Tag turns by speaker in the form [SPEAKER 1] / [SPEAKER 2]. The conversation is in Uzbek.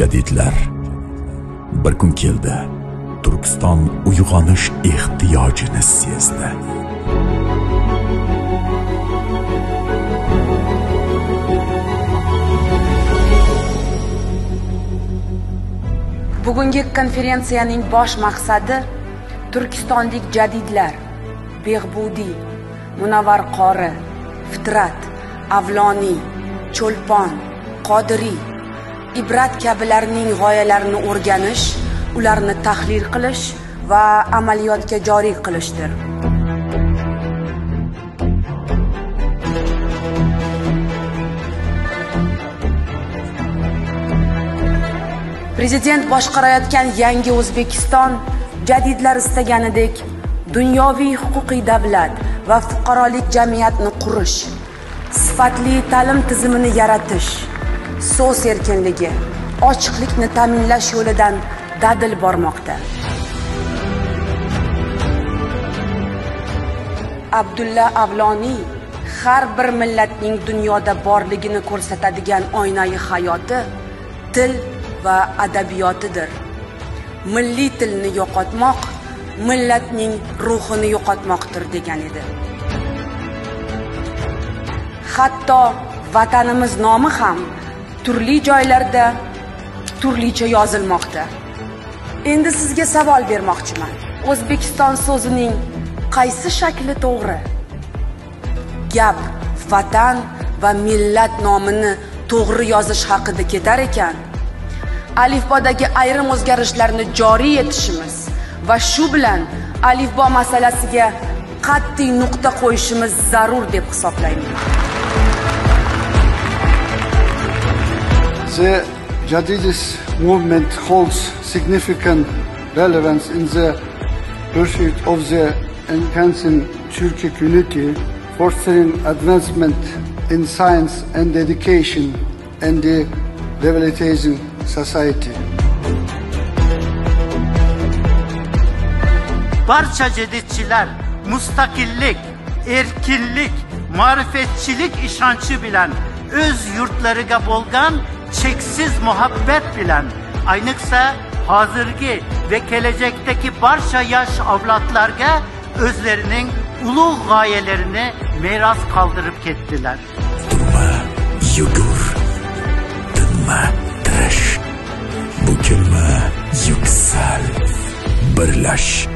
[SPEAKER 1] jadidlar. Bir kun keldi turkiston uyg'onish ehtiyojini sezdi.
[SPEAKER 2] Bugungi konferensiyaning bosh maqsadi turkistonlik jadidlar behbudiy munavvar qori fitrat avloniy cho'lpon qodiriy ibrat kabilarning g'oyalarini o'rganish ularni tahlil qilish va amaliyotga joriy qilishdir. Prezident boshqarayotgan yangi o'zbekiston jadidlar istaganidek dunyoviy huquqiy davlat va fuqarolik jamiyatni qurish sifatli ta'lim tizimini yaratish so'z erkinligi ochiqlikni ta'minlash yo'lidan dadil bormoqda. Abdulla avloniy har bir millatning dunyoda borligini ko'rsatadigan oynai hayoti til va adabiyotidir. Milliy tilni yo'qotmoq millatning ruhini yo'qotmoqdir degan edi. Hatto vatanimiz nomi ham turli joylarda turlicha yozilmoqda. Endi sizga savol bermoqchiman. O'zbekiston so'zining qaysi shakli to'g'ri? Gap vatan va millat nomini to'g'ri yozish haqida ketar ekan. Alifbodagi ayrim o'zgarishlarni joriy etishimiz va shu bilan alifbo masalasiga qat'iy nuqta qo'yishimiz zarur deb hisoblayman.
[SPEAKER 3] The Jadidist movement holds significant relevance in the pursuit of the enhancing Turkic unity, fostering advancement in science and education, and the rehabilitating society.
[SPEAKER 4] barcha jadidchilar mustakillik erkinlik ma'rifatchilik ishonchi bilan o'z yurtlariga bo'lgan çeksiz muhabbet bilen, aynıksa hazırgi ve gelecekteki barça yaş avlatlarga özlerinin ulu gayelerini miras kaldırıp kettiler.
[SPEAKER 1] Durma, yugur, dinme, tırış, bükülme, yüksel, birleş.